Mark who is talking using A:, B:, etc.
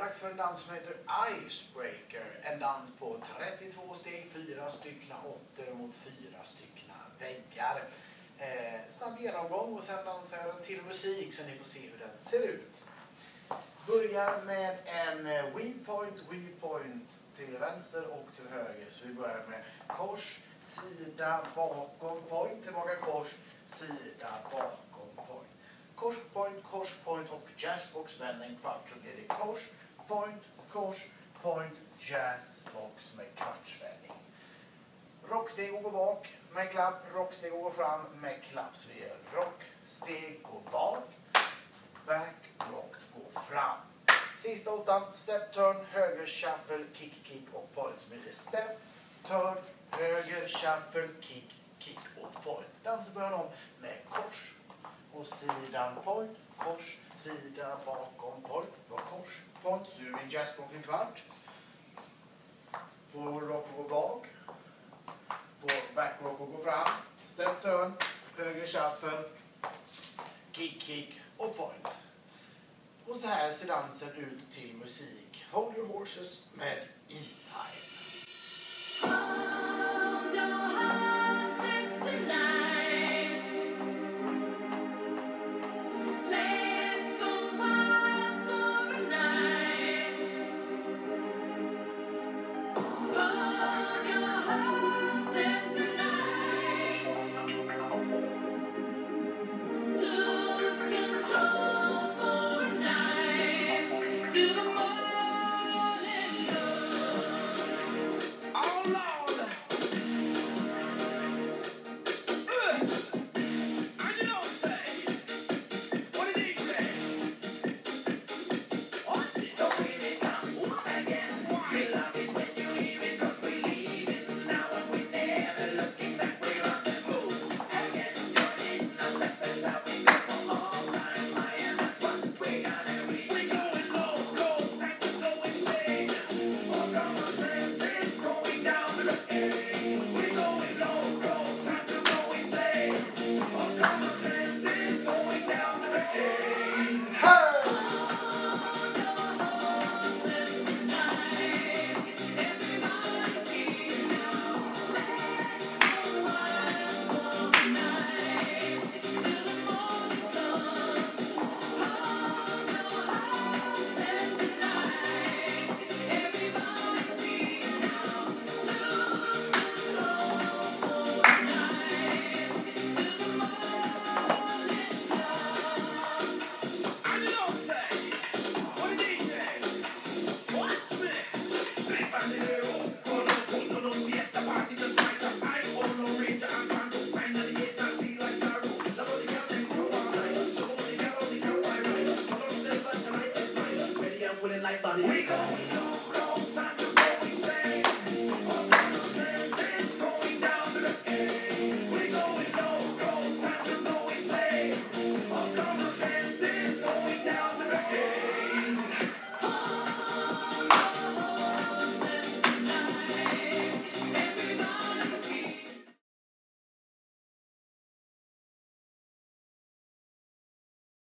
A: dags för en dans som heter Icebreaker. En dans på 32 steg, fyra styckna åttor mot fyra styckna väggar. Eh, snabb genomgång och sen dansar jag den till musik så ni får se hur den ser ut. Börjar med en eh, Wee wheel point, wheel point till vänster och till höger. Så vi börjar med kors, sida, bakom, point, tillbaka kors, sida, bakom, point. Kors, point, kors, point och jazzbox vändning, en kvart så blir det kors, point, kors, point, jazz, box med kvartsvändning. Rocksteg och gå bak med klapp, rocksteg och gå fram med klapp. Så vi gör rock, steg, gå bak, back, rock, gå fram. Sista åttan, step turn, höger shuffle, kick, kick och point. Så blir det step, turn, höger shuffle, kick, kick och point. Dansen börjar om med kors och sidan point, kors, sida bakom point, var kors, point. du gör vi jazzbox en kvart. Forward rock och gå bak. Får back rock och gå fram. Step turn, höger shuffle, kick, kick och point. Och så här ser dansen ut till musik. Hold your horses med E. everybody. We